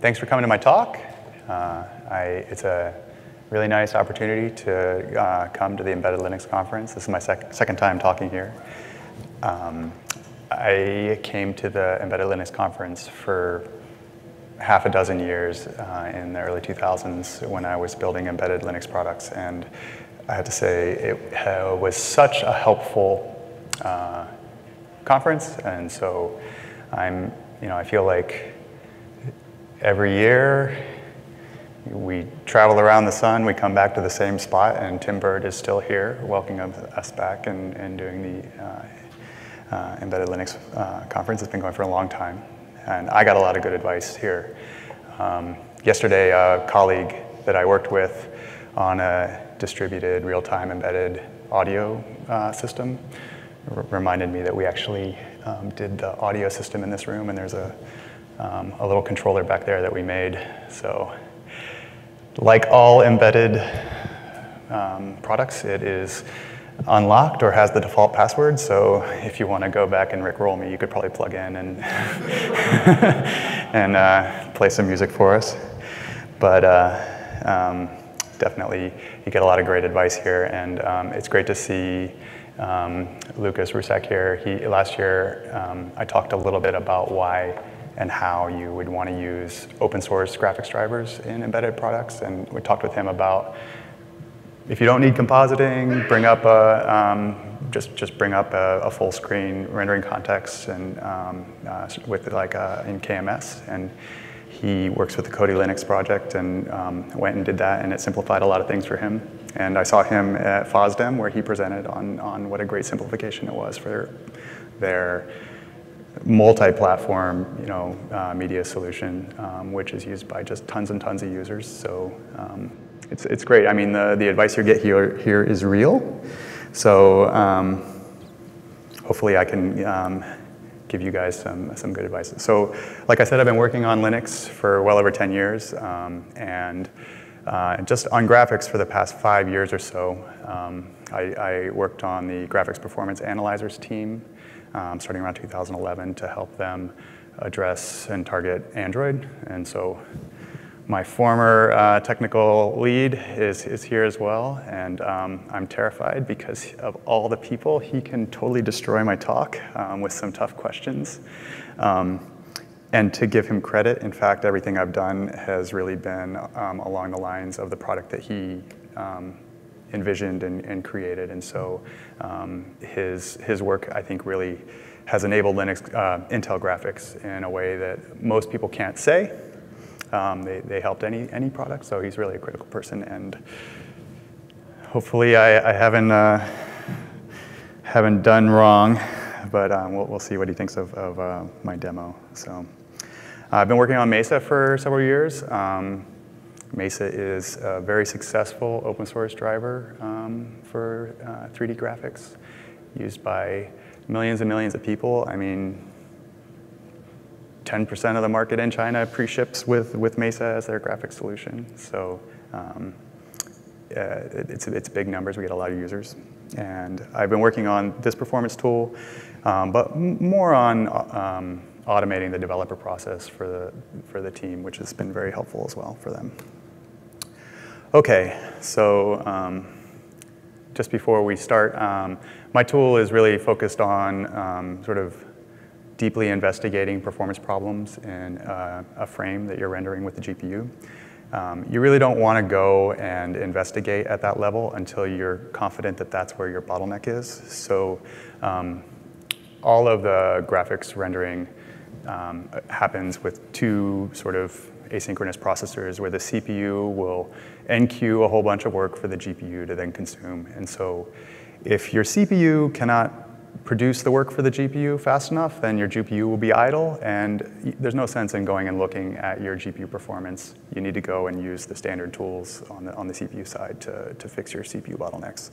thanks for coming to my talk. Uh, I, it's a really nice opportunity to uh, come to the Embedded Linux conference. This is my sec second time talking here. Um, I came to the Embedded Linux conference for half a dozen years uh, in the early 2000s when I was building embedded Linux products. And I have to say, it uh, was such a helpful uh, conference. And so I'm, you know, I feel like every year we travel around the sun, we come back to the same spot, and Tim Bird is still here welcoming us back and, and doing the uh, uh, Embedded Linux uh, conference. It's been going for a long time. And I got a lot of good advice here. Um, yesterday, a colleague that I worked with on a distributed real-time embedded audio uh, system reminded me that we actually um, did the audio system in this room, and there's a, um, a little controller back there that we made. So like all embedded um, products, it is unlocked or has the default password. So if you want to go back and rickroll me, you could probably plug in and, and uh, play some music for us. But uh, um, definitely, you get a lot of great advice here, and um, it's great to see um, Lucas Rusak here. He, last year, um, I talked a little bit about why and how you would want to use open source graphics drivers in embedded products, and we talked with him about if you don't need compositing, bring up a, um, just, just bring up a, a, full screen rendering context and um, uh, with like a, uh, in KMS. And he works with the Kodi Linux project and um, went and did that and it simplified a lot of things for him. And I saw him at FOSDEM where he presented on, on what a great simplification it was for their multi-platform you know, uh, media solution, um, which is used by just tons and tons of users. So um, it's, it's great. I mean, the, the advice you get here, here is real. So um, hopefully I can um, give you guys some, some good advice. So like I said, I've been working on Linux for well over 10 years. Um, and uh, just on graphics for the past five years or so, um, I, I, worked on the graphics performance analyzers team um, starting around 2011 to help them address and target Android. And so my former uh, technical lead is, is here as well, and um, I'm terrified because of all the people. He can totally destroy my talk um, with some tough questions. Um, and to give him credit, in fact, everything I've done has really been um, along the lines of the product that he um, envisioned and, and, created. And so um, his, his work, I think, really has enabled Linux, uh, Intel graphics in a way that most people can't say. Um, they, they helped any, any product, so he's really a critical person. And hopefully I, I haven't, uh, haven't done wrong, but um, we'll, we'll see what he thinks of, of uh, my demo. So uh, I've been working on Mesa for several years. Um, Mesa is a very successful open source driver um, for 3D uh, graphics used by millions and millions of people. I mean, 10% of the market in China pre-ships with, with Mesa as their graphics solution. So um, uh, it's, it's big numbers, we get a lot of users. And I've been working on this performance tool, um, but more on um, automating the developer process for the, for the team, which has been very helpful as well for them. Okay, so um, just before we start, um, my tool is really focused on um, sort of deeply investigating performance problems in uh, a frame that you're rendering with the GPU. Um, you really don't want to go and investigate at that level until you're confident that that's where your bottleneck is. So um, all of the graphics rendering um, happens with two sort of asynchronous processors where the CPU will enqueue a whole bunch of work for the GPU to then consume. And so if your CPU cannot produce the work for the GPU fast enough, then your GPU will be idle, and there's no sense in going and looking at your GPU performance. You need to go and use the standard tools on the, on the CPU side to, to fix your CPU bottlenecks.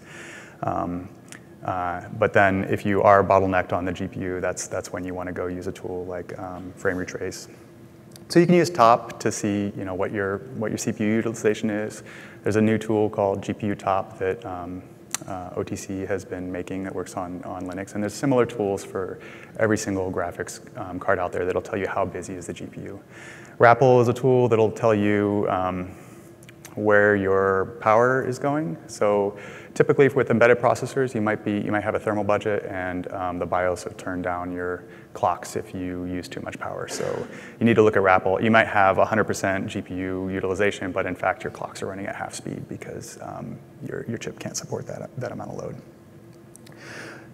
Um, uh, but then if you are bottlenecked on the GPU, that's, that's when you want to go use a tool like um, Frame Retrace. So you can use top to see you know, what, your, what your CPU utilization is. There's a new tool called GPU top that um, uh, OTC has been making that works on, on Linux. And there's similar tools for every single graphics um, card out there that'll tell you how busy is the GPU. RAPL is a tool that'll tell you um, where your power is going. So typically with embedded processors, you might, be, you might have a thermal budget and um, the BIOS will turn down your clocks if you use too much power. So you need to look at RAPL. You might have 100% GPU utilization, but in fact your clocks are running at half speed because um, your, your chip can't support that, that amount of load.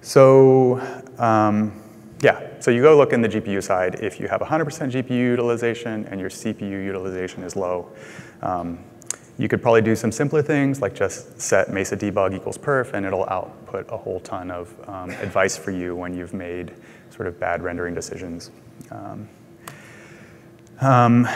So um, yeah, so you go look in the GPU side. If you have 100% GPU utilization and your CPU utilization is low, um, you could probably do some simpler things like just set Mesa debug equals perf and it'll output a whole ton of um, advice for you when you've made sort of bad rendering decisions. Um, um,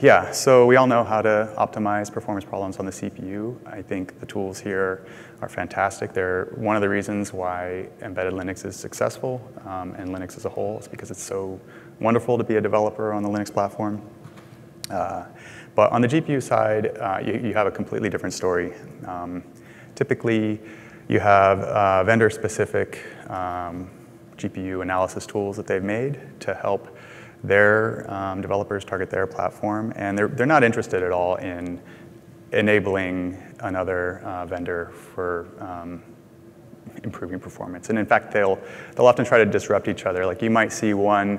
yeah, so we all know how to optimize performance problems on the CPU. I think the tools here are fantastic. They're one of the reasons why embedded Linux is successful um, and Linux as a whole is because it's so wonderful to be a developer on the Linux platform. Uh, but on the GPU side, uh, you, you, have a completely different story. Um, typically, you have uh, vendor-specific um, GPU analysis tools that they've made to help their um, developers target their platform, and they're, they're not interested at all in enabling another uh, vendor for um, improving performance. And in fact, they'll, they'll often try to disrupt each other. Like you might see one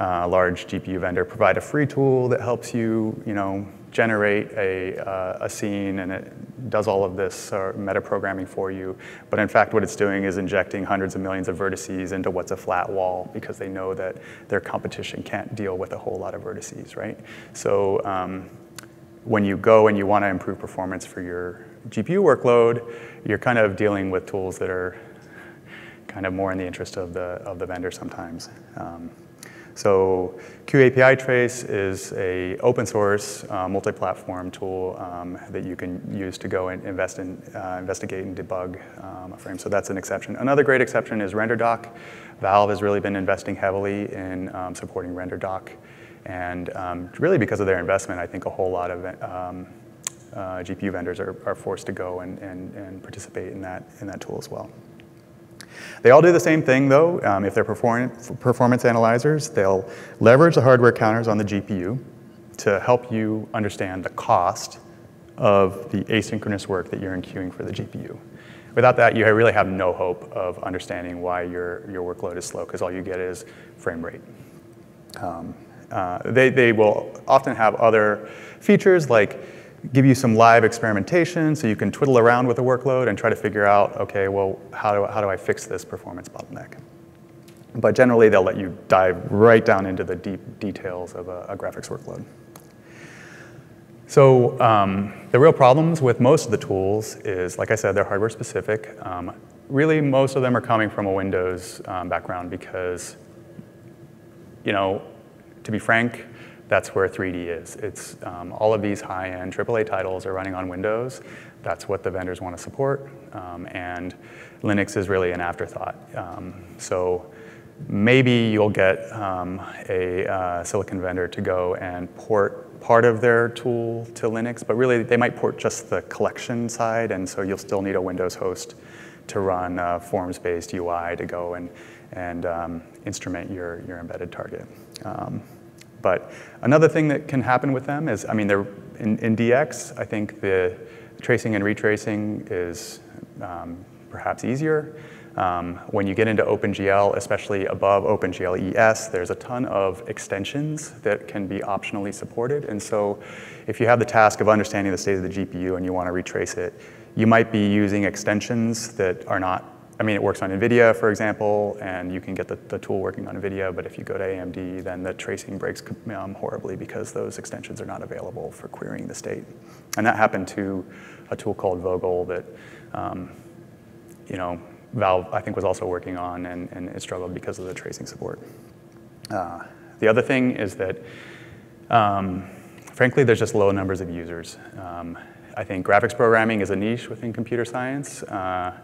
uh, large GPU vendor provide a free tool that helps you, you know, generate a, uh, a scene and it does all of this uh, meta programming for you. But in fact, what it's doing is injecting hundreds of millions of vertices into what's a flat wall because they know that their competition can't deal with a whole lot of vertices, right? So um, when you go and you want to improve performance for your GPU workload, you're kind of dealing with tools that are kind of more in the interest of the, of the vendor sometimes. Um, so QApiTrace is a open source uh, multi-platform tool um, that you can use to go and invest in, uh, investigate and debug um, a frame. So that's an exception. Another great exception is RenderDoc. Valve has really been investing heavily in um, supporting RenderDoc. And um, really because of their investment, I think a whole lot of um, uh, GPU vendors are, are forced to go and, and, and participate in that, in that tool as well. They all do the same thing though. Um, if they're perform performance analyzers, they'll leverage the hardware counters on the GPU to help you understand the cost of the asynchronous work that you're enqueuing for the GPU. Without that, you really have no hope of understanding why your, your workload is slow, because all you get is frame rate. Um, uh, they, they will often have other features like give you some live experimentation so you can twiddle around with a workload and try to figure out, okay, well, how do, how do I fix this performance bottleneck? But generally, they'll let you dive right down into the deep details of a, a graphics workload. So um, the real problems with most of the tools is, like I said, they're hardware specific. Um, really, most of them are coming from a Windows um, background because, you know, to be frank, that's where 3D is. It's um, all of these high-end AAA titles are running on Windows. That's what the vendors want to support, um, and Linux is really an afterthought. Um, so maybe you'll get um, a uh, silicon vendor to go and port part of their tool to Linux, but really they might port just the collection side, and so you'll still need a Windows host to run a forms-based UI to go and, and um, instrument your, your embedded target. But another thing that can happen with them is, I mean, they're in, in DX, I think the tracing and retracing is um, perhaps easier. Um, when you get into OpenGL, especially above OpenGL ES, there's a ton of extensions that can be optionally supported. And so if you have the task of understanding the state of the GPU and you want to retrace it, you might be using extensions that are not I mean, it works on NVIDIA, for example, and you can get the, the tool working on NVIDIA, but if you go to AMD, then the tracing breaks um, horribly because those extensions are not available for querying the state. And that happened to a tool called VOGL that, um, you know, Valve, I think, was also working on, and, and it struggled because of the tracing support. Uh, the other thing is that, um, frankly, there's just low numbers of users. Um, I think graphics programming is a niche within computer science. Uh,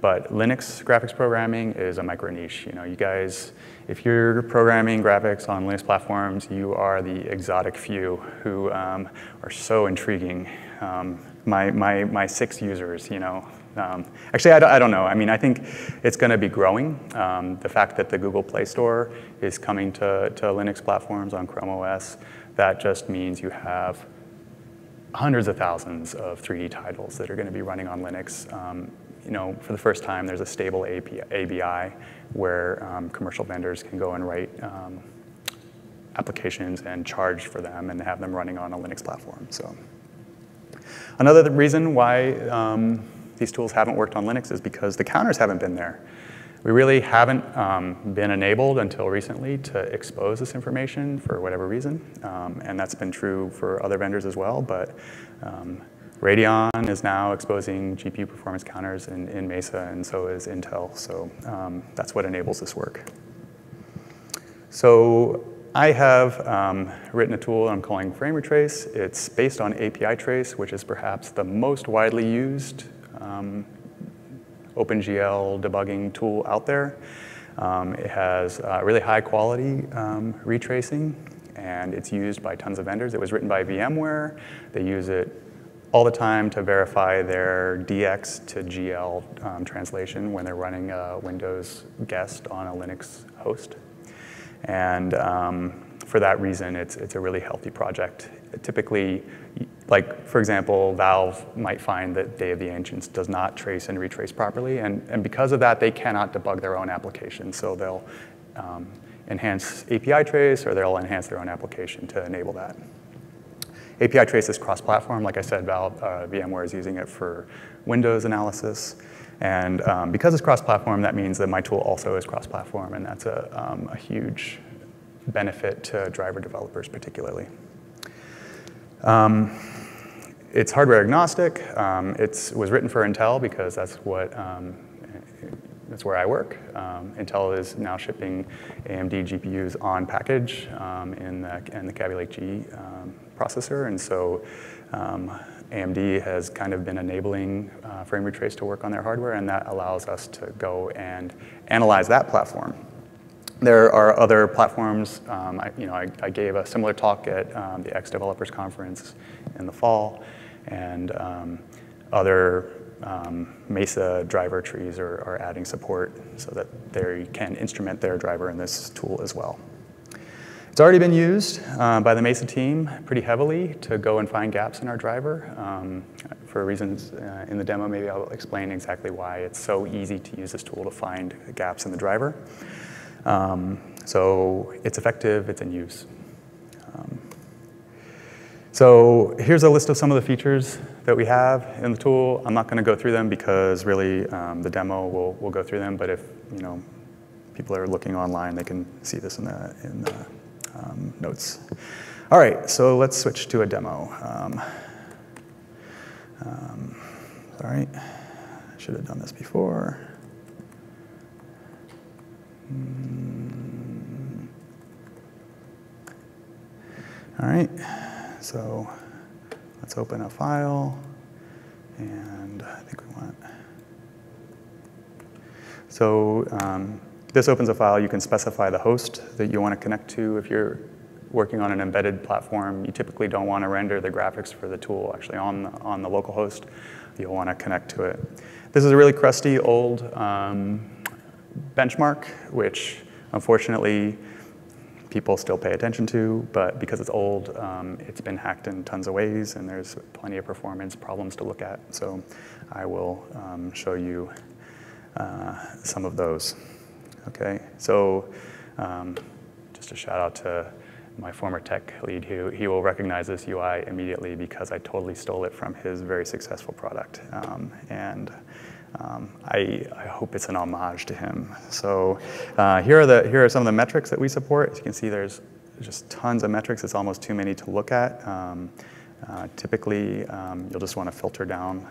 but Linux graphics programming is a micro niche. You know, you guys, if you're programming graphics on Linux platforms, you are the exotic few who um, are so intriguing. Um, my, my, my six users, you know. Um, actually, I don't, I don't know. I mean, I think it's going to be growing. Um, the fact that the Google Play Store is coming to, to Linux platforms on Chrome OS, that just means you have hundreds of thousands of 3D titles that are going to be running on Linux. Um, you know, for the first time, there's a stable API, ABI where um, commercial vendors can go and write um, applications and charge for them and have them running on a Linux platform. So another reason why um, these tools haven't worked on Linux is because the counters haven't been there. We really haven't um, been enabled until recently to expose this information for whatever reason, um, and that's been true for other vendors as well, but um, Radeon is now exposing GPU performance counters in, in Mesa, and so is Intel, so um, that's what enables this work. So I have um, written a tool I'm calling Frame Trace. It's based on API Trace, which is perhaps the most widely used um, OpenGL debugging tool out there. Um, it has uh, really high quality um, retracing, and it's used by tons of vendors. It was written by VMware. They use it all the time to verify their DX to GL um, translation when they're running a Windows guest on a Linux host. And um, for that reason, it's, it's a really healthy project. Typically, like for example, Valve might find that Day of the Ancients does not trace and retrace properly, and, and because of that, they cannot debug their own application. So they'll um, enhance API trace or they'll enhance their own application to enable that. API trace is cross-platform. Like I said, Valve, uh, VMware is using it for Windows analysis. And um, because it's cross-platform, that means that my tool also is cross-platform, and that's a, um, a, huge benefit to driver developers particularly. Um, it's hardware agnostic. Um, it was written for Intel because that's what um, that's where I work. Um, Intel is now shipping AMD GPUs on package in the, in the Kaby Lake G processor, and so AMD has kind of been enabling uh, Frame Retrace to work on their hardware, and that allows us to go and analyze that platform. There are other platforms. Um, I, you know, I, I, gave a similar talk at um, the X Developers Conference in the fall, and um, other um, Mesa driver trees are, are adding support so that they can instrument their driver in this tool as well. It's already been used uh, by the Mesa team pretty heavily to go and find gaps in our driver. Um, for reasons uh, in the demo, maybe I'll explain exactly why it's so easy to use this tool to find gaps in the driver. Um, so it's effective, it's in use. Um, so here's a list of some of the features that we have in the tool. I'm not going to go through them because really um, the demo will, will go through them, but if you know people are looking online, they can see this in the, in the um, notes. All right, so let's switch to a demo. Um, um, all right, I should have done this before. Mm. All right, so let's open a file, and I think we want. So um, this opens a file. You can specify the host that you want to connect to. If you're working on an embedded platform, you typically don't want to render the graphics for the tool actually on the, on the local host. You'll want to connect to it. This is a really crusty old um, benchmark, which unfortunately people still pay attention to, but because it's old, um, it's been hacked in tons of ways, and there's plenty of performance problems to look at. So I will um, show you uh, some of those. Okay, so um, just a shout out to my former tech lead who he will recognize this UI immediately because I totally stole it from his very successful product. Um, and um, I, I, hope it's an homage to him. So uh, here, are the, here are some of the metrics that we support. As you can see, there's just tons of metrics. It's almost too many to look at. Um, uh, typically, um, you'll just want to filter down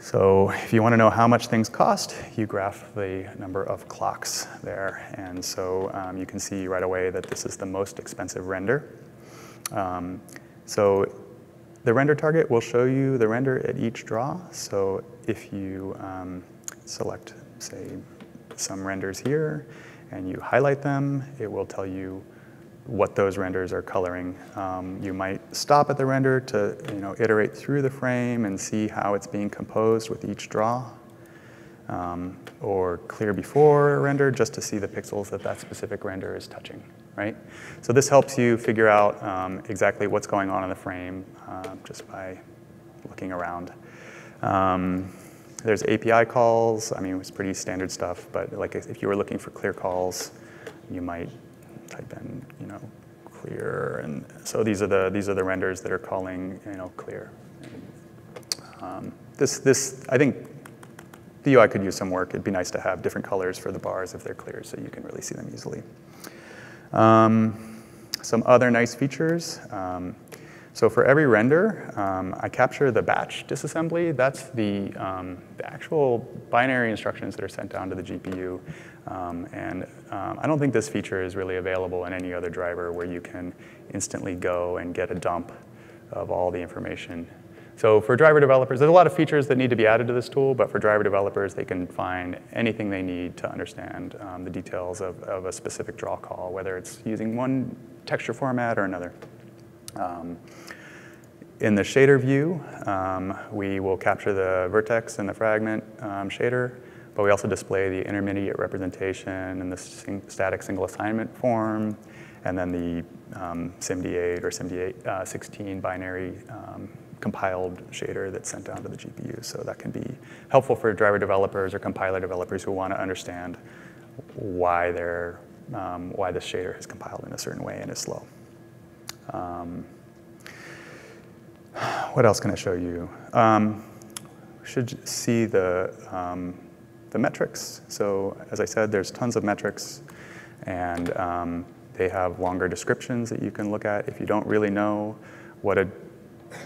so if you want to know how much things cost, you graph the number of clocks there. And so um, you can see right away that this is the most expensive render. Um, so the render target will show you the render at each draw. So if you um, select, say, some renders here, and you highlight them, it will tell you what those renders are coloring. Um, you might stop at the render to you know, iterate through the frame and see how it's being composed with each draw. Um, or clear before a render just to see the pixels that that specific render is touching, right? So this helps you figure out um, exactly what's going on in the frame uh, just by looking around. Um, there's API calls. I mean, it's pretty standard stuff, but like if you were looking for clear calls, you might type in, you know, clear, and so these are the these are the renders that are calling, you know, clear. Um, this this I think the UI could use some work. It'd be nice to have different colors for the bars if they're clear, so you can really see them easily. Um, some other nice features. Um, so for every render, um, I capture the batch disassembly. That's the, um, the, actual binary instructions that are sent down to the GPU. Um, and um, I don't think this feature is really available in any other driver where you can instantly go and get a dump of all the information. So for driver developers, there's a lot of features that need to be added to this tool, but for driver developers, they can find anything they need to understand um, the details of, of, a specific draw call, whether it's using one texture format or another. Um, in the shader view, um, we will capture the vertex and the fragment um, shader, but we also display the intermediate representation in the sing static single assignment form, and then the um, SIMD8 or SIMD8 uh, 16 binary um, compiled shader that's sent down to the GPU. So that can be helpful for driver developers or compiler developers who want to understand why, they're, um, why this shader is compiled in a certain way and is slow. What else can I show you? Um, should see the, um, the metrics. So as I said, there's tons of metrics, and um, they have longer descriptions that you can look at. If you don't really know what a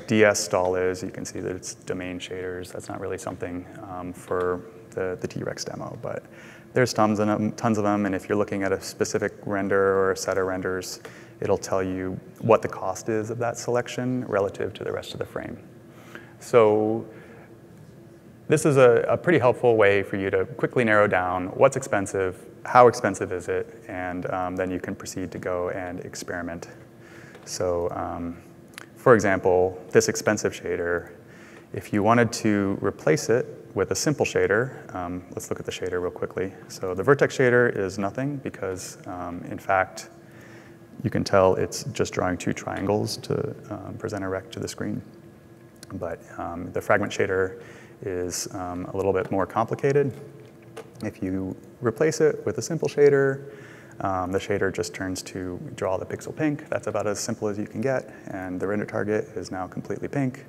DS stall is, you can see that it's domain shaders. That's not really something um, for the, the T-Rex demo, but there's tons them, tons of them, and if you're looking at a specific render or a set of renders, it'll tell you what the cost is of that selection relative to the rest of the frame. So this is a, a, pretty helpful way for you to quickly narrow down what's expensive, how expensive is it, and um, then you can proceed to go and experiment. So um, for example, this expensive shader, if you wanted to replace it with a simple shader, um, let's look at the shader real quickly. So the vertex shader is nothing because um, in fact, you can tell it's just drawing two triangles to um, present a rect to the screen. But um, the fragment shader is um, a little bit more complicated. If you replace it with a simple shader, um, the shader just turns to draw the pixel pink. That's about as simple as you can get, and the render target is now completely pink.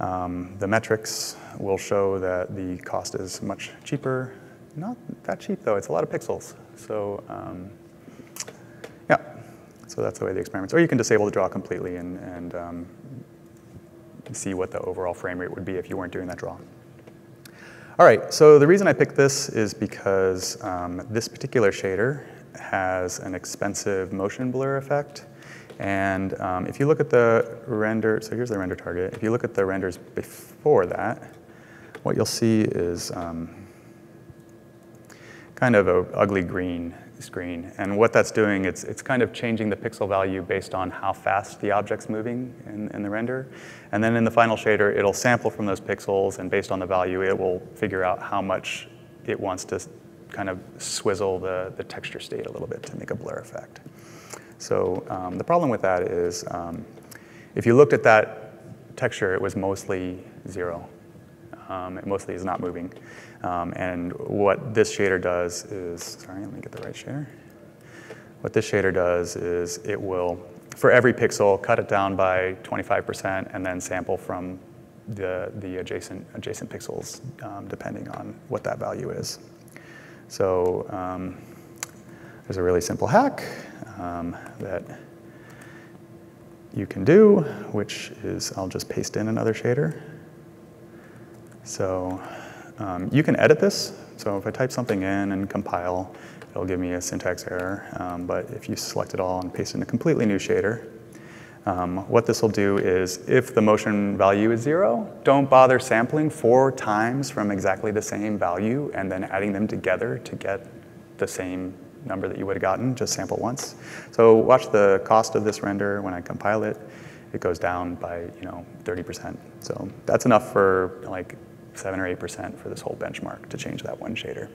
Um, the metrics will show that the cost is much cheaper. Not that cheap though, it's a lot of pixels. So um, so that's the way the experiments. Or you can disable the draw completely and, and um, see what the overall frame rate would be if you weren't doing that draw. All right, so the reason I picked this is because um, this particular shader has an expensive motion blur effect. And um, if you look at the render, so here's the render target. If you look at the renders before that, what you'll see is um, kind of a ugly green screen. And what that's doing, it's, it's kind of changing the pixel value based on how fast the object's moving in, in the render. And then in the final shader, it'll sample from those pixels, and based on the value, it will figure out how much it wants to kind of swizzle the, the texture state a little bit to make a blur effect. So um, the problem with that is um, if you looked at that texture, it was mostly zero. Um, it mostly is not moving. Um, and what this shader does is, sorry, let me get the right shader. What this shader does is it will, for every pixel, cut it down by 25% and then sample from the, the adjacent, adjacent pixels um, depending on what that value is. So um, there's a really simple hack um, that you can do, which is I'll just paste in another shader. So um, you can edit this. So if I type something in and compile, it'll give me a syntax error. Um, but if you select it all and paste in a completely new shader, um, what this will do is if the motion value is zero, don't bother sampling four times from exactly the same value and then adding them together to get the same number that you would have gotten, just sample once. So watch the cost of this render when I compile it. It goes down by you know 30%. So that's enough for like seven or 8% for this whole benchmark to change that one shader.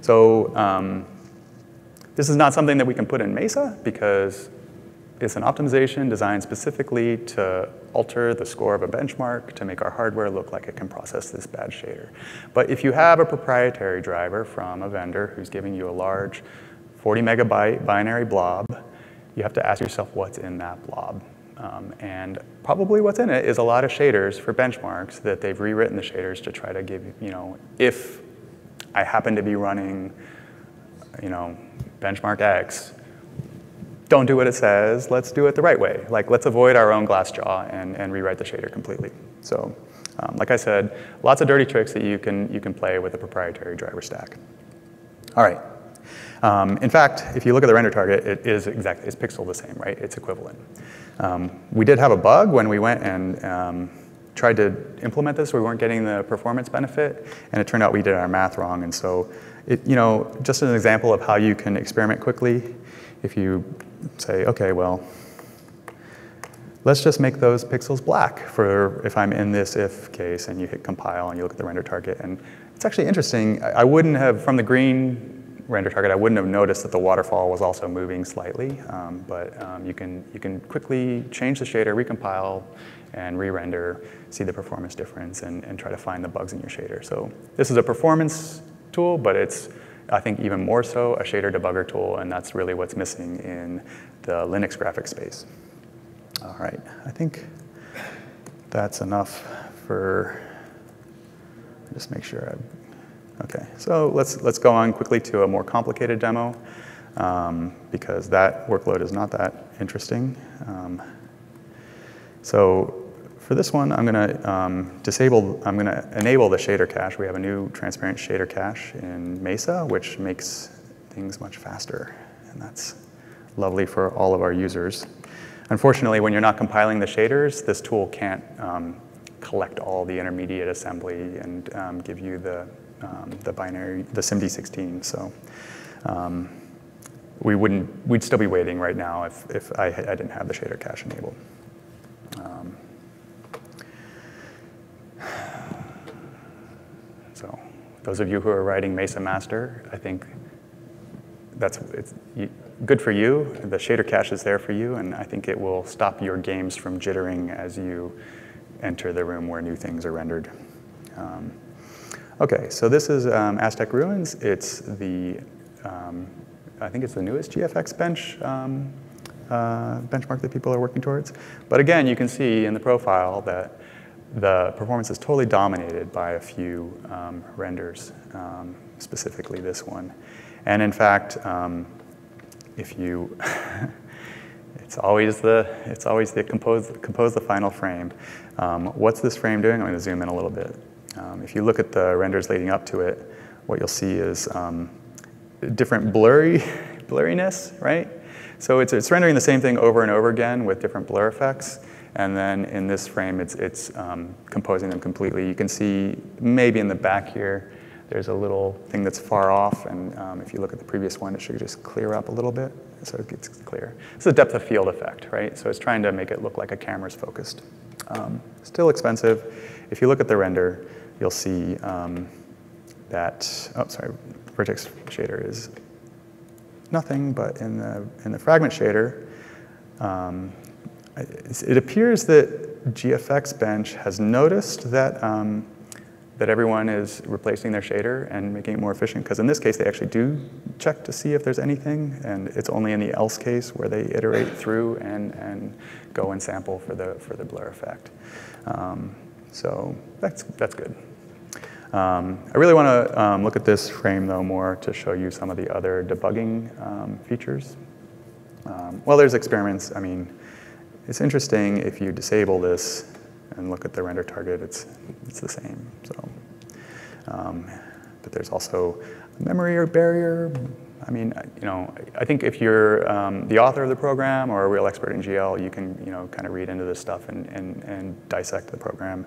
So um, this is not something that we can put in Mesa because it's an optimization designed specifically to alter the score of a benchmark to make our hardware look like it can process this bad shader. But if you have a proprietary driver from a vendor who's giving you a large 40 megabyte binary blob, you have to ask yourself what's in that blob. Um, and probably what's in it is a lot of shaders for benchmarks that they've rewritten the shaders to try to give, you know, if I happen to be running, you know, benchmark X, don't do what it says, let's do it the right way. Like, let's avoid our own glass jaw and, and rewrite the shader completely. So, um, like I said, lots of dirty tricks that you can, you can play with a proprietary driver stack. All right. Um, in fact, if you look at the render target, it is exactly, it's pixel the same, right? It's equivalent. Um, we did have a bug when we went and um, tried to implement this. We weren't getting the performance benefit, and it turned out we did our math wrong. And so, it, you know, just an example of how you can experiment quickly. If you say, okay, well, let's just make those pixels black for if I'm in this if case and you hit compile and you look at the render target. And it's actually interesting. I wouldn't have, from the green render target, I wouldn't have noticed that the waterfall was also moving slightly, um, but um, you, can, you can quickly change the shader, recompile, and re-render, see the performance difference, and, and try to find the bugs in your shader. So this is a performance tool, but it's I think even more so a shader debugger tool, and that's really what's missing in the Linux graphics space. All right, I think that's enough for, just make sure I, okay. So let's, let's go on quickly to a more complicated demo um, because that workload is not that interesting. Um, so for this one, I'm going to um, disable, I'm going to enable the shader cache. We have a new transparent shader cache in Mesa, which makes things much faster. And that's lovely for all of our users. Unfortunately, when you're not compiling the shaders, this tool can't um, collect all the intermediate assembly and um, give you the, um, the binary, the SIMD16. So um, we wouldn't, we'd still be waiting right now if, if I, I didn't have the shader cache enabled. Um, So those of you who are writing Mesa Master, I think that's it's good for you. The shader cache is there for you, and I think it will stop your games from jittering as you enter the room where new things are rendered. Um, okay, so this is um, Aztec Ruins. It's the, um, I think it's the newest GFX bench um, uh, benchmark that people are working towards. But again, you can see in the profile that the performance is totally dominated by a few um, renders, um, specifically this one. And in fact, um, if you, it's always the, it's always the compose, compose the final frame. What's this frame doing? I'm to zoom in a little bit. Um, if you look at the renders leading up to it, what you'll see is um, different blurry, blurriness, right? So it's, it's rendering the same thing over and over again with different blur effects. And then in this frame, it's, it's um, composing them completely. You can see maybe in the back here, there's a little thing that's far off. And um, if you look at the previous one, it should just clear up a little bit so it gets clear. It's a depth of field effect, right? So it's trying to make it look like a camera's focused. Um, still expensive. If you look at the render, you'll see um, that, oh, sorry, vertex shader is nothing, but in the, in the fragment shader, um, it appears that GFX Bench has noticed that, um, that everyone is replacing their shader and making it more efficient, because in this case, they actually do check to see if there's anything, and it's only in the else case where they iterate through and, and go and sample for the, for the blur effect. Um, so that's, that's good. Um, I really want to um, look at this frame, though, more to show you some of the other debugging um, features. Um, well, there's experiments. I mean, it's interesting if you disable this and look at the render target, it's, it's the same. So, um, but there's also a memory or barrier. I mean, you know, I think if you're um, the author of the program or a real expert in GL, you can, you know, kind of read into this stuff and, and, and dissect the program.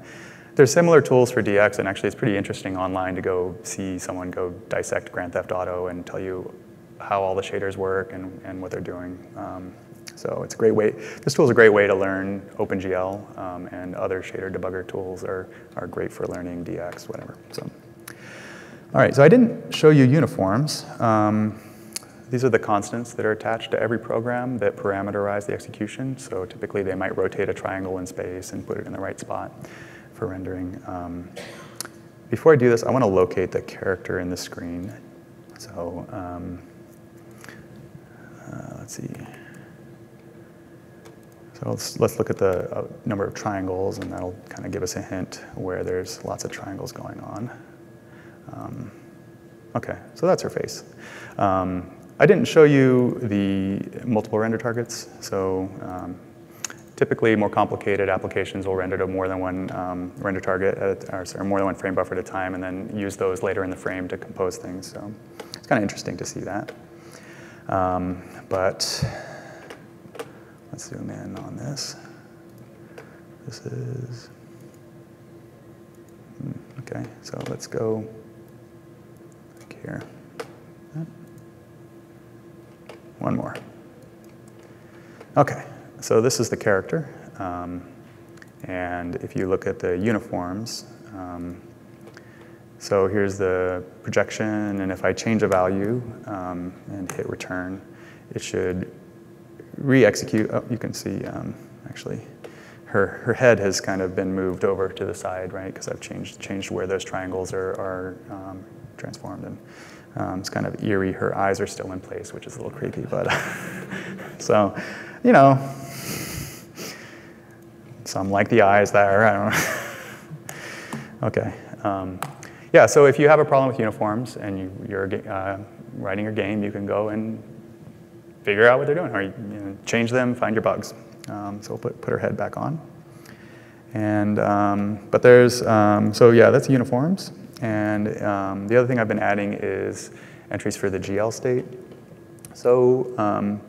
There's similar tools for DX, and actually it's pretty interesting online to go see someone go dissect Grand Theft Auto and tell you how all the shaders work and, and what they're doing. Um, so it's a great way, this tool is a great way to learn OpenGL um, and other shader debugger tools are, are great for learning DX, whatever. So, All right, so I didn't show you uniforms. Um, these are the constants that are attached to every program that parameterize the execution. So typically they might rotate a triangle in space and put it in the right spot for rendering. Um, before I do this, I want to locate the character in the screen. So um, uh, let's see. So let's, let's look at the uh, number of triangles, and that'll kind of give us a hint where there's lots of triangles going on. Um, okay, so that's her face. Um, I didn't show you the multiple render targets, so um, typically more complicated applications will render to more than one um, render target, at, or sorry, more than one frame buffer at a time, and then use those later in the frame to compose things. So it's kind of interesting to see that. Um, but let's zoom in on this. This is, hmm, okay, so let's go back here. One more. Okay, so this is the character. Um, and if you look at the uniforms, um, so here's the projection, and if I change a value um, and hit return, it should re-execute. Oh, you can see, um, actually, her, her head has kind of been moved over to the side, right? Because I've changed, changed where those triangles are, are um, transformed. And um, it's kind of eerie. Her eyes are still in place, which is a little creepy, but so, you know, some like the eyes there. I don't know. okay. Um, yeah, so if you have a problem with uniforms and you, are uh, writing your game, you can go and figure out what they're doing, or you know, change them, find your bugs. Um, so we'll put, put her head back on. And, um, but there's, um, so yeah, that's uniforms. And um, the other thing I've been adding is entries for the GL state. So um,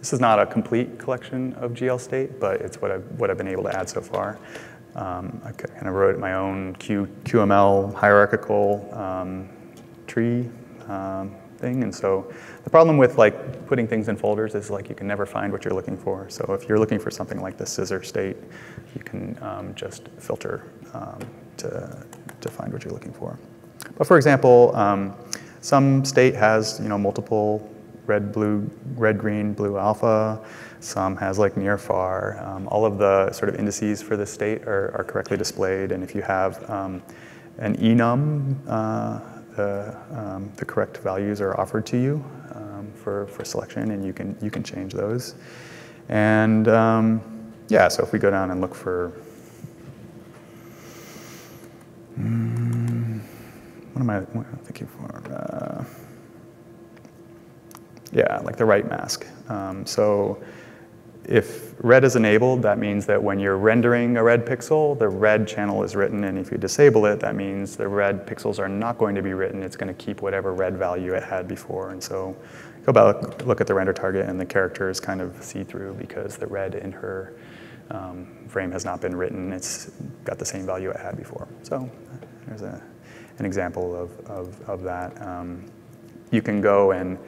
this is not a complete collection of GL state, but it's what I've, what I've been able to add so far. Um, I kind of wrote my own Q, QML hierarchical um, tree um, thing. And so the problem with like putting things in folders is like you can never find what you're looking for. So if you're looking for something like the scissor state, you can um, just filter um, to, to find what you're looking for. But for example, um, some state has you know multiple red, blue, red, green, blue, alpha. Some has like near, far. Um, all of the sort of indices for this state are, are correctly displayed. And if you have um, an enum, uh, the, um, the correct values are offered to you um, for, for selection, and you can, you can change those. And um, yeah, so if we go down and look for Mm, what am I, what am I thinking for? Uh, yeah, like the write mask. Um, so if red is enabled, that means that when you're rendering a red pixel, the red channel is written, and if you disable it, that means the red pixels are not going to be written. It's going to keep whatever red value it had before. And so go back, look at the render target, and the character is kind of see-through because the red in her um, frame has not been written. It's got the same value it had before. So there's a, an example of, of, of that. Um, you can go and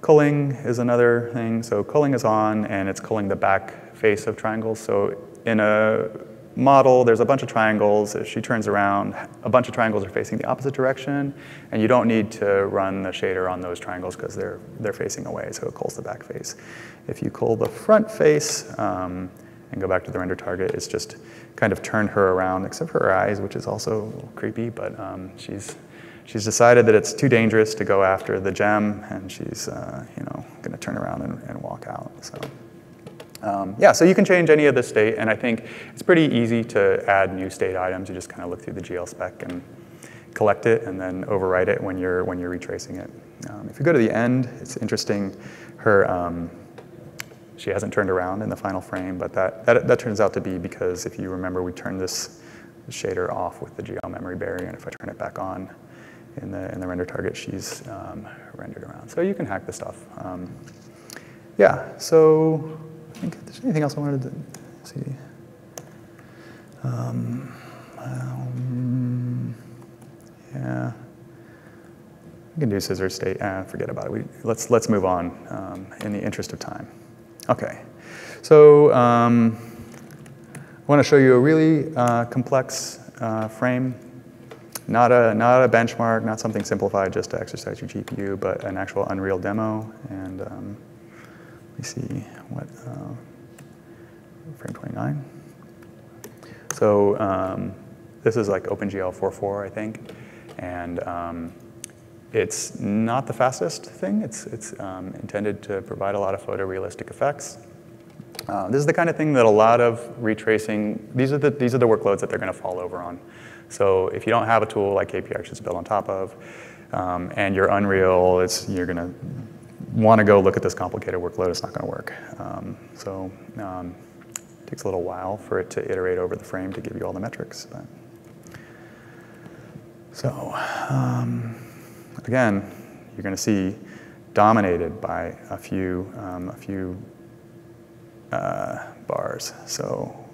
culling is another thing. So culling is on and it's culling the back face of triangles. So in a model, there's a bunch of triangles. If she turns around, a bunch of triangles are facing the opposite direction, and you don't need to run the shader on those triangles because they're, they're facing away, so it culls the back face. If you cull the front face, um, and go back to the render target it's just kind of turned her around, except for her eyes, which is also creepy, but um, she's, she's decided that it's too dangerous to go after the gem, and she's uh, you know, gonna turn around and, and walk out, so. Um, yeah, so you can change any of the state, and I think it's pretty easy to add new state items. You just kind of look through the GL spec and collect it, and then overwrite it when you're, when you're retracing it. Um, if you go to the end, it's interesting, her, um, she hasn't turned around in the final frame, but that, that, that turns out to be because if you remember, we turned this shader off with the GL memory barrier, and if I turn it back on in the, in the render target, she's um, rendered around. So you can hack the stuff. Um, yeah, so I think there's anything else I wanted to see. Um, um, yeah. We can do scissors state, uh, forget about it. We, let's, let's move on um, in the interest of time. Okay, so um, I want to show you a really uh, complex uh, frame, not a, not a benchmark, not something simplified just to exercise your GPU, but an actual Unreal demo. And um, let me see what, uh, frame 29. So um, this is like OpenGL 4.4, I think. And um, it's not the fastest thing. It's, it's um, intended to provide a lot of photorealistic effects. Uh, this is the kind of thing that a lot of retracing, these are the, these are the workloads that they're going to fall over on. So if you don't have a tool like KPX is built on top of, um, and you're Unreal, it's, you're going to want to go look at this complicated workload, it's not going to work. Um, so um, it takes a little while for it to iterate over the frame to give you all the metrics. But. So um, again, you're going to see dominated by a few, um, a few uh, bars. So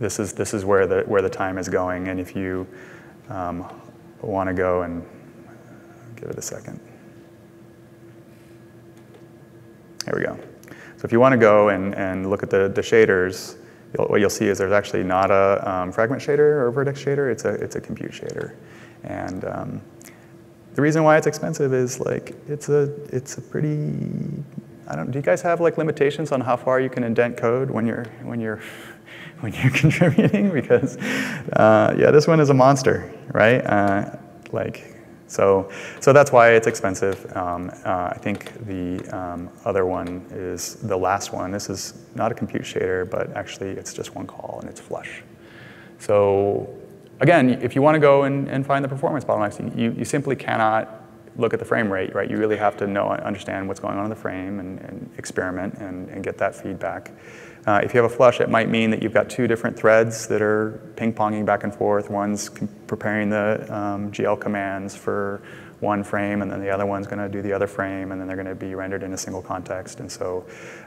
this is, this is where, the, where the time is going. And if you um, want to go and give it a second. Here we go. So if you want to go and, and look at the, the shaders, you'll, what you'll see is there's actually not a um, fragment shader or vertex shader, it's a, it's a compute shader. And um, the reason why it's expensive is like it's a it's a pretty I don't do you guys have like limitations on how far you can indent code when you're when you're when you're contributing because uh, yeah this one is a monster right uh, like so so that's why it's expensive um, uh, I think the um, other one is the last one this is not a compute shader but actually it's just one call and it's flush so again, if you want to go and, and find the performance bottlenecks, you, you simply cannot look at the frame rate, right? You really have to know, understand what's going on in the frame and, and experiment and, and, get that feedback. Uh, if you have a flush, it might mean that you've got two different threads that are ping-ponging back and forth. One's preparing the um, GL commands for one frame, and then the other one's going to do the other frame, and then they're going to be rendered in a single context. And so,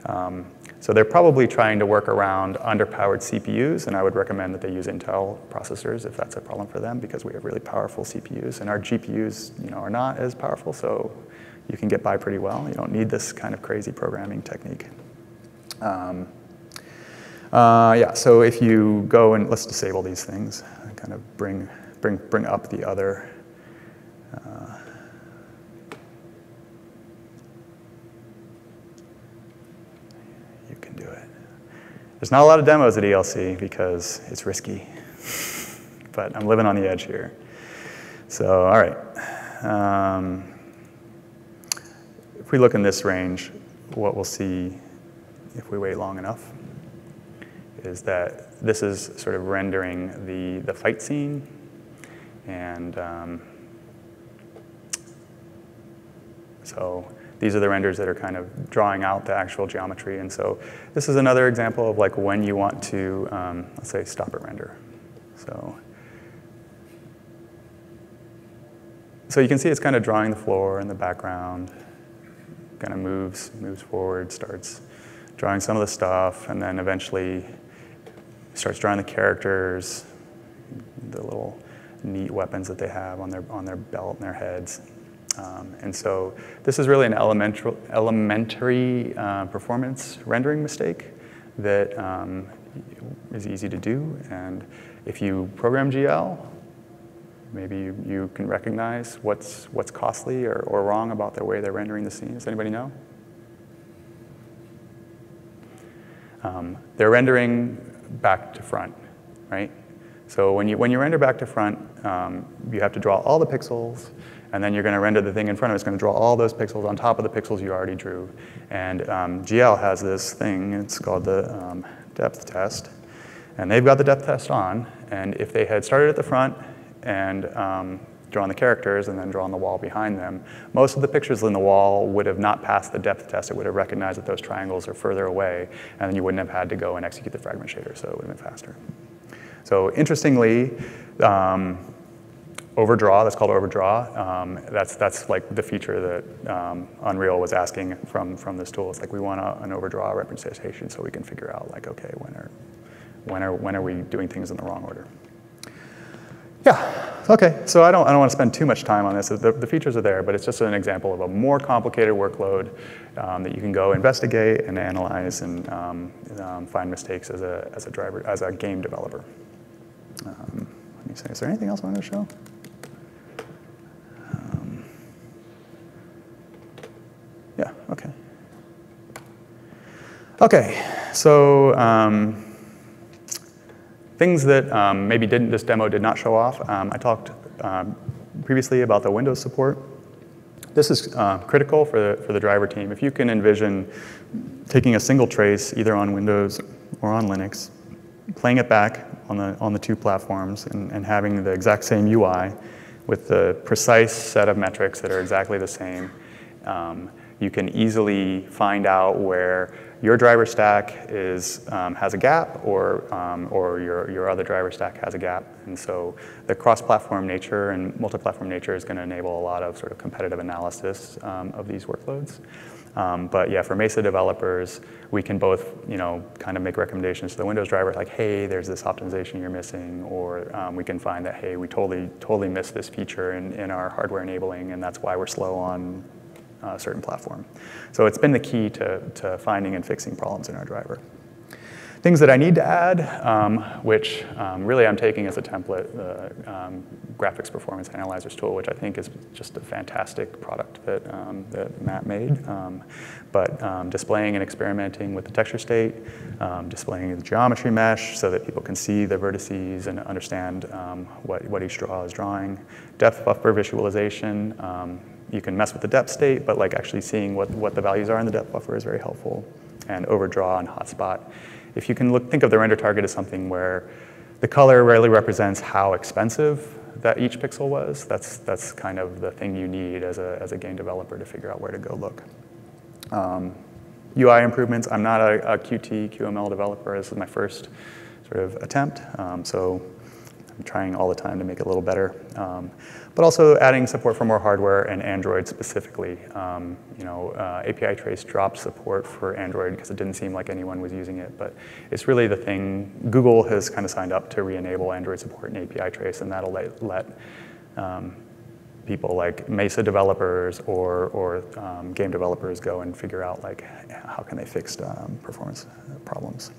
um, so they're probably trying to work around underpowered CPUs, and I would recommend that they use Intel processors if that's a problem for them, because we have really powerful CPUs, and our GPUs, you know, are not as powerful, so you can get by pretty well. You don't need this kind of crazy programming technique. Um, uh, yeah, so if you go and let's disable these things, kind of bring bring bring up the other uh, you can do it. There's not a lot of demos at ELC because it's risky, but I'm living on the edge here. So, all right. Um, if we look in this range, what we'll see if we wait long enough is that this is sort of rendering the, the fight scene and um, so these are the renders that are kind of drawing out the actual geometry. And so this is another example of like when you want to, um, let's say, stop a render. So, so you can see it's kind of drawing the floor in the background, kind of moves, moves forward, starts drawing some of the stuff, and then eventually starts drawing the characters, the little neat weapons that they have on their, on their belt and their heads. Um, and so this is really an elementary, elementary uh, performance rendering mistake that um, is easy to do. And if you program GL, maybe you, you can recognize what's, what's costly or, or wrong about the way they're rendering the scene. Does anybody know? Um, they're rendering back to front, right? So when you, when you render back to front, um, you have to draw all the pixels, and then you're going to render the thing in front of it. It's going to draw all those pixels on top of the pixels you already drew. And um, GL has this thing, it's called the um, depth test. And they've got the depth test on, and if they had started at the front and um, drawn the characters and then drawn the wall behind them, most of the pictures in the wall would have not passed the depth test. It would have recognized that those triangles are further away, and then you wouldn't have had to go and execute the fragment shader, so it would have been faster. So interestingly, um, overdraw, that's called overdraw. Um, that's, that's like the feature that um, Unreal was asking from, from this tool. It's like we want a, an overdraw representation so we can figure out like, okay, when are, when, are, when are we doing things in the wrong order? Yeah. okay, so I don't, I don't want to spend too much time on this. The, the features are there, but it's just an example of a more complicated workload um, that you can go investigate and analyze and um, um, find mistakes as a, as a driver, as a game developer. Um, let me see, is there anything else I want to show? Um, yeah, okay. Okay, so um, things that um, maybe didn't, this demo did not show off. Um, I talked um, previously about the Windows support. This is uh, critical for the, for the driver team. If you can envision taking a single trace, either on Windows or on Linux, playing it back on the, on the two platforms and, and having the exact same UI with the precise set of metrics that are exactly the same, um, you can easily find out where your driver stack is, um, has a gap or, um, or your, your other driver stack has a gap. And so the cross-platform nature and multi-platform nature is going to enable a lot of sort of competitive analysis um, of these workloads. Um, but yeah, for Mesa developers, we can both, you know, kind of make recommendations to the Windows driver, like, hey, there's this optimization you're missing, or um, we can find that, hey, we totally, totally missed this feature in, in our hardware enabling, and that's why we're slow on certain platform. So it's been the key to, to finding and fixing problems in our driver. Things that I need to add, um, which um, really I'm taking as a template, the um, Graphics Performance Analyzers tool, which I think is just a fantastic product that, um, that Matt made. Um, but um, displaying and experimenting with the texture state, displaying the geometry mesh so that people can see the vertices and understand what, what each draw is drawing. Depth buffer visualization, you can mess with the depth state, but like actually seeing what, what the values are in the depth buffer is very helpful. And overdraw and hotspot. If you can look, think of the render target as something where the color rarely represents how expensive that each pixel was, that's, that's kind of the thing you need as a, as a game developer to figure out where to go look. Um, UI improvements, I'm not a, a, Qt, QML developer. This is my first sort of attempt, um, so Trying all the time to make it a little better. Um, but also adding support for more hardware and Android specifically. Um, you know, uh, API Trace dropped support for Android because it didn't seem like anyone was using it, but it's really the thing. Google has kind of signed up to re-enable Android support in API Trace, and that'll let, let um, people like Mesa developers or, or um, game developers go and figure out like how can they fix um, performance problems.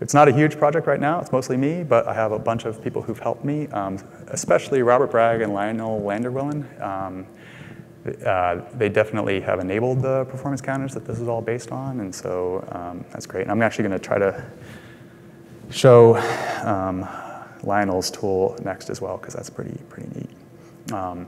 It's not a huge project right now, it's mostly me, but I have a bunch of people who've helped me, um, especially Robert Bragg and Lionel Landwerlin. Um, uh, they definitely have enabled the performance counters that this is all based on, and so um, that's great. And I'm actually going to try to show um, Lionel's tool next as well, because that's pretty, pretty neat. Um,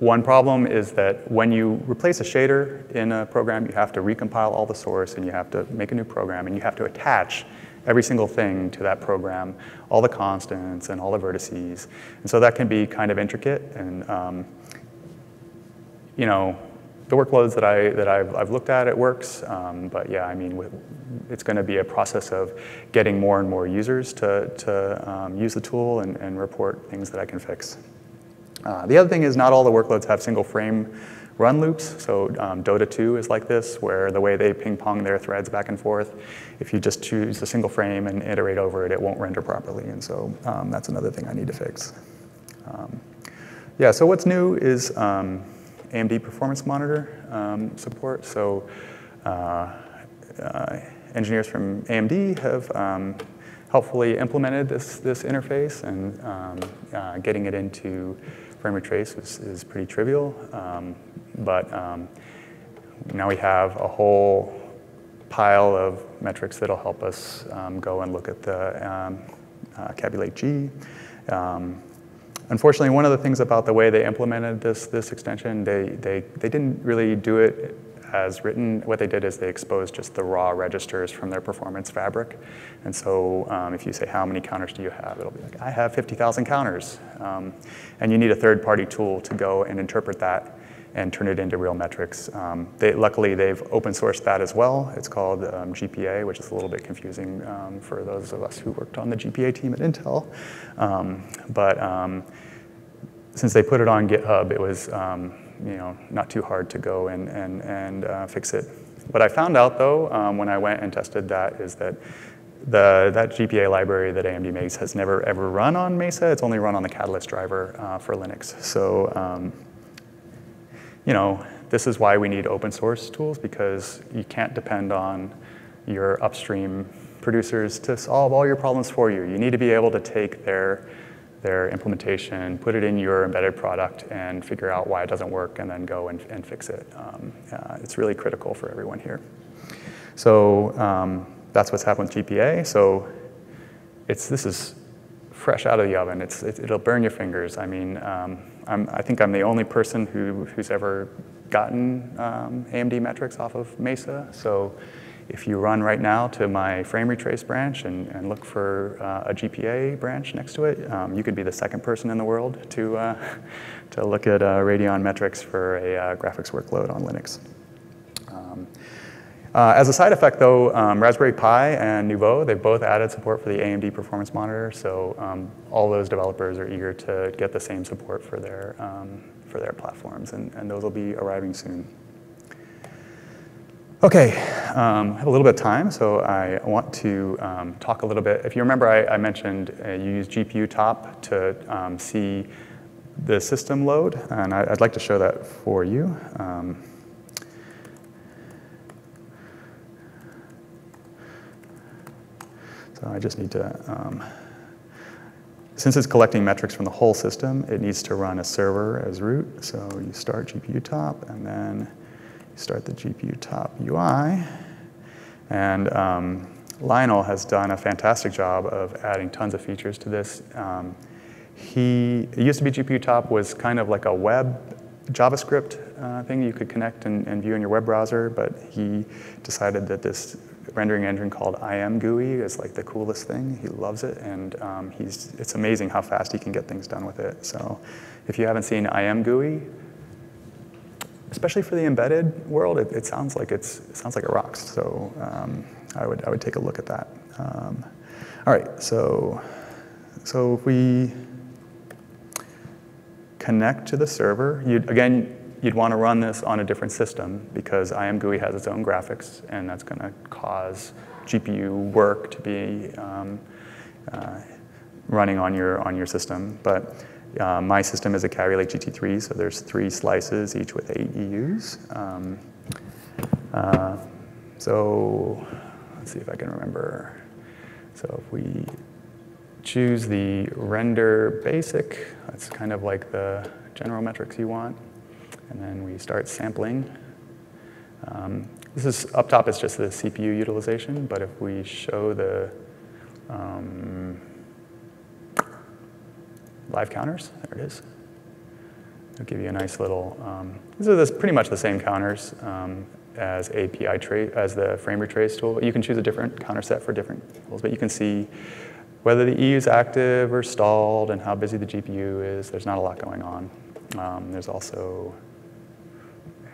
one problem is that when you replace a shader in a program, you have to recompile all the source, and you have to make a new program, and you have to attach every single thing to that program, all the constants and all the vertices. And so that can be kind of intricate. And um, you know, the workloads that, I, that I've, I've looked at, it works. Um, but yeah, I mean, it's going to be a process of getting more and more users to, to um, use the tool and, and report things that I can fix. Uh, the other thing is not all the workloads have single frame run loops. So um, Dota 2 is like this, where the way they ping pong their threads back and forth, if you just choose a single frame and iterate over it, it won't render properly. And so um, that's another thing I need to fix. Um, yeah, so what's new is um, AMD Performance Monitor um, support. So uh, uh, engineers from AMD have um, helpfully implemented this, this interface and uh, getting it into frame retrace is, is pretty trivial. Um, but um, now we have a whole pile of metrics that'll help us um, go and look at the um, uh, Cabulate G. Um, unfortunately, one of the things about the way they implemented this, this extension, they, they, they didn't really do it as written. What they did is they exposed just the raw registers from their performance fabric. And so um, if you say, how many counters do you have? It'll be like, I have 50,000 counters. Um, and you need a third-party tool to go and interpret that and turn it into real metrics. Um, they, luckily, they've open sourced that as well. It's called um, GPA, which is a little bit confusing um, for those of us who worked on the GPA team at Intel. Um, but um, since they put it on GitHub, it was um, you know, not too hard to go and, and, and uh, fix it. What I found out, though, when I went and tested that is that the, that GPA library that AMD makes has never ever run on Mesa. It's only run on the Catalyst driver uh, for Linux. So, you know, this is why we need open source tools because you can't depend on your upstream producers to solve all your problems for you. You need to be able to take their, their implementation, put it in your embedded product, and figure out why it doesn't work, and then go and, and fix it. Um, uh, it's really critical for everyone here. So um, that's what's happened with GPA. So it's, this is fresh out of the oven. It's, it, will burn your fingers. I mean, um, i think I'm the only person who, who's ever gotten um, AMD metrics off of Mesa. So if you run right now to my frame retrace branch and, and look for uh, a GPA branch next to it, um, you could be the second person in the world to, uh, to look at uh, Radeon metrics for a uh, graphics workload on Linux. Uh, as a side effect, though, um, Raspberry Pi and Nouveau, they've both added support for the AMD performance monitor, so um, all those developers are eager to get the same support for their, um, for their platforms, and, and those will be arriving soon. Okay, um, I have a little bit of time, so I want to um, talk a little bit. If you remember, I, I mentioned uh, you use GPU top to um, see the system load, and I, would like to show that for you. Um, so I just need to, um, since it's collecting metrics from the whole system, it needs to run a server as root. So you start GPU top, and then you start the GPU top UI. And um, Lionel has done a fantastic job of adding tons of features to this. Um, he, it used to be GPU top was kind of like a web JavaScript uh, thing you could connect and, and, view in your web browser, but he decided that this rendering engine called IMGUI is like the coolest thing. He loves it, and um, he's, it's amazing how fast he can get things done with it. So if you haven't seen IMGUI, especially for the embedded world, it, it sounds like it's it sounds like it rocks. So um, I would I would take a look at that. Um, all right, so so if we connect to the server, you'd again you'd want to run this on a different system because IMGUI has its own graphics, and that's going to cause GPU work to be um, uh, running on your on your system, but uh, my system is a Kaby Lake GT3, so there's three slices, each with eight EUs. Um, uh, so let's see if I can remember. So if we choose the render basic, that's kind of like the general metrics you want. And then we start sampling. Um, this is up top is just the CPU utilization, but if we show the um, live counters. There it is. It'll give you a nice little, um, these are this, pretty much the same counters um, as API trace, as the frame retrace tool. You can choose a different counter set for different tools, but you can see whether the EU is active or stalled and how busy the GPU is. There's not a lot going on. Um, there's also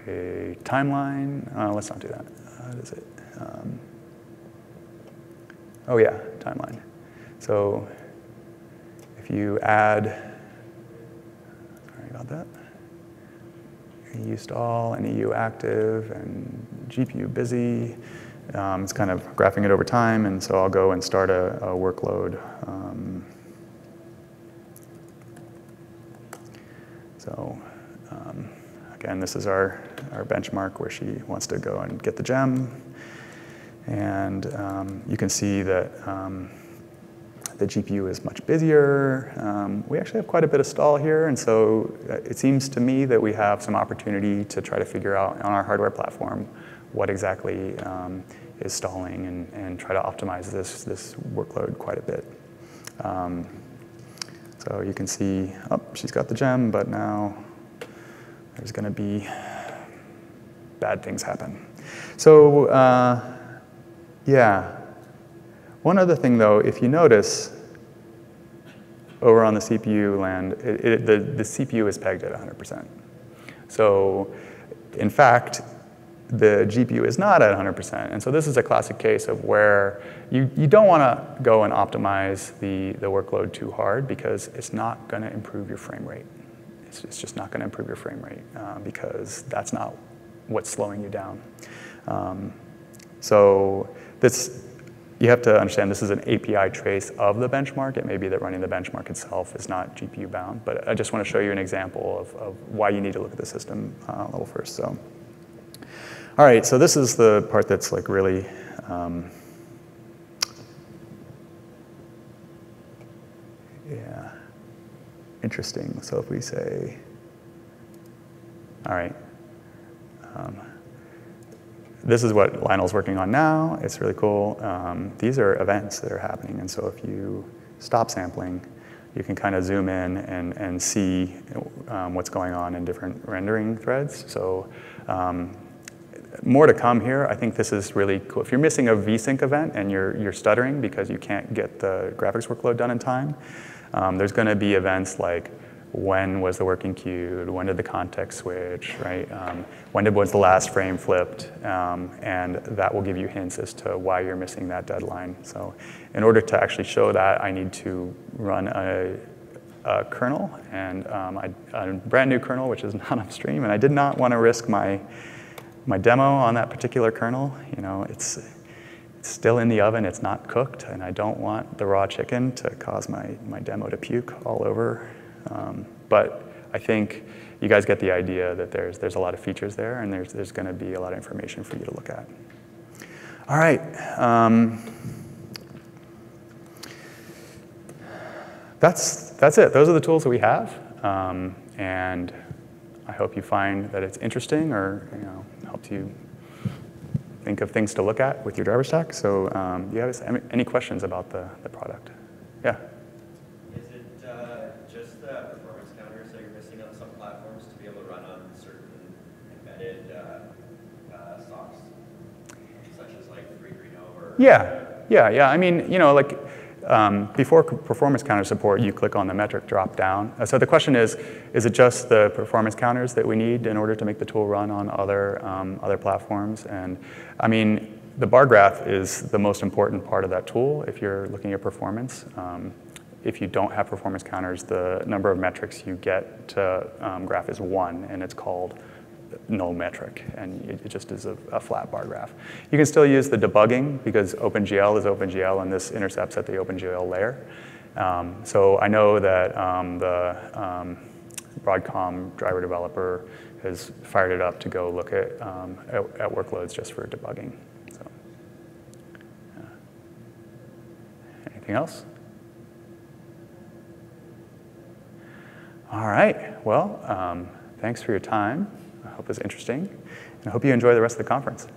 a timeline. Uh, let's not do that. What is it? Um, oh yeah, timeline. So if you add, sorry about that, EU stall and EU active and GPU busy, um, it's kind of graphing it over time, and so I'll go and start a, a workload. Um, so um, again, this is our, our benchmark where she wants to go and get the gem. And um, you can see that um, the GPU is much busier. Um, we actually have quite a bit of stall here, and so uh, it seems to me that we have some opportunity to try to figure out on our hardware platform what exactly um, is stalling and, and try to optimize this, this workload quite a bit. Um, so you can see, oh, she's got the gem, but now there's going to be bad things happen. So uh, yeah, one other thing though, if you notice, over on the CPU land, it, it, the, the CPU is pegged at 100%. So in fact, the GPU is not at 100%. And so this is a classic case of where you, you don't want to go and optimize the, the workload too hard because it's not going to improve your frame rate. It's, it's just not going to improve your frame rate uh, because that's not what's slowing you down. Um, so this, you have to understand this is an API trace of the benchmark. It may be that running the benchmark itself is not GPU bound, but I just want to show you an example of, of why you need to look at the system uh, level first. So, all right, so this is the part that's like really um, yeah, interesting. So if we say, all right, um, this is what Lionel's working on now. It's really cool. Um, these are events that are happening. And so if you stop sampling, you can kind of zoom in and, and see um, what's going on in different rendering threads. So um, more to come here. I think this is really cool. If you're missing a vsync event and you're, you're stuttering because you can't get the graphics workload done in time, um, there's going to be events like when was the working queued, when did the context switch, right? Um, when did was the last frame flipped, um, and that will give you hints as to why you're missing that deadline. So, in order to actually show that, I need to run a, a kernel and um, I, a brand new kernel, which is not upstream, and I did not want to risk my my demo on that particular kernel. You know, it's it's still in the oven, it's not cooked, and I don't want the raw chicken to cause my, my demo to puke all over um, but I think you guys get the idea that there's, there's a lot of features there and there's, there's going to be a lot of information for you to look at. All right. Um, that's, that's it. Those are the tools that we have. Um, and I hope you find that it's interesting or you know, helps you think of things to look at with your driver stack. So um, do you have any questions about the, the product? Yeah. Yeah, yeah, yeah. I mean, you know, like um, before performance counter support, you click on the metric drop down. Uh, so the question is, is it just the performance counters that we need in order to make the tool run on other, um, other platforms? And I mean, the bar graph is the most important part of that tool if you're looking at performance. Um, if you don't have performance counters, the number of metrics you get to um, graph is one, and it's called null metric, and it just is a, a, flat bar graph. You can still use the debugging because OpenGL is OpenGL, and this intercepts at the OpenGL layer. Um, so I know that um, the um, Broadcom driver developer has fired it up to go look at, um, at, at, workloads just for debugging. So, yeah. Anything else? All right, well, um, thanks for your time. I hope it was interesting, and I hope you enjoy the rest of the conference.